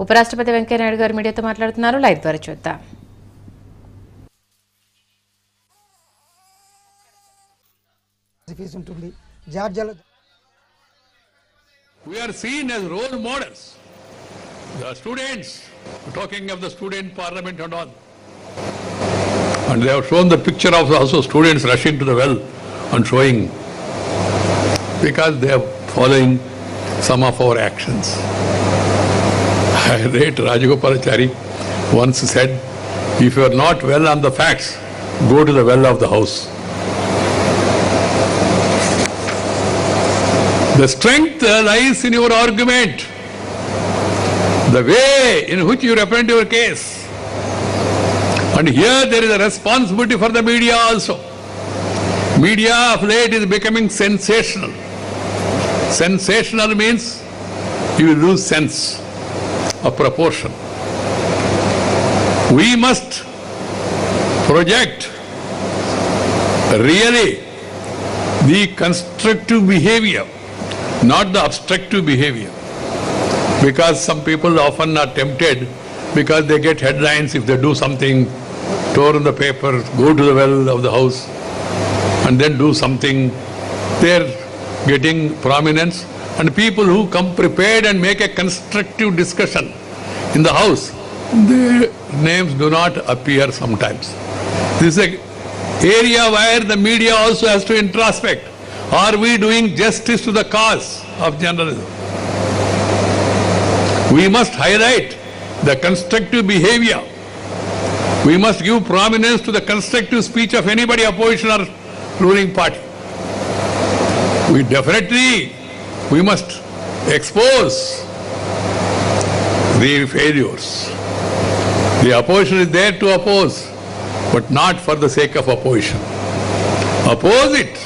ఉపరాష్ట్రపతి వెంకయ్యనాయుడు గారు మీడియాతో మాట్లాడుతున్నారు లైవ్ ద్వారా చూద్దాం ఫీజు ఉంటుంది జార్జియాలో We are seen as role models. The students, talking of the student parliament and all. And they have shown the picture of also students rushing to the well and showing because they are following some of our actions. I read Rajagopalachari once said, if you are not well on the facts, go to the well of the house. The strength lies in your argument, the way in which you represent your case. And here there is a responsibility for the media also. Media of late is becoming sensational. Sensational means you lose sense of proportion. We must project really the constructive behavior, not the obstructive behavior. Because some people often are tempted because they get headlines if they do something, tore in the paper, go to the well of the house, and then do something. They're getting prominence, and people who come prepared and make a constructive discussion in the house, their names do not appear sometimes. This is an area where the media also has to introspect. Are we doing justice to the cause of journalism? We must highlight the constructive behavior. We must give prominence to the constructive speech of anybody opposition or ruling party. We definitely, we must expose the failures. The opposition is there to oppose, but not for the sake of opposition. Oppose it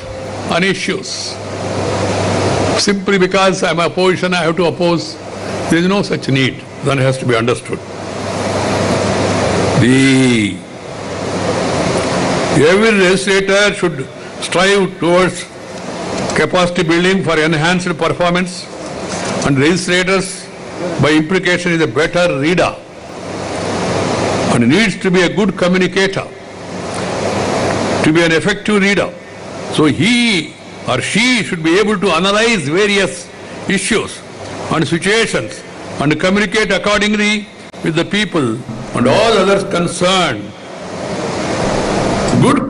on issues. Simply because I'm opposition, I have to oppose. There is no such need. That has to be understood. The every legislator should strive towards capacity building for enhanced performance, and legislators, by implication, is a better reader and needs to be a good communicator, to be an effective reader. So he or she should be able to analyze various issues and situations and communicate accordingly with the people and all others concerned. Good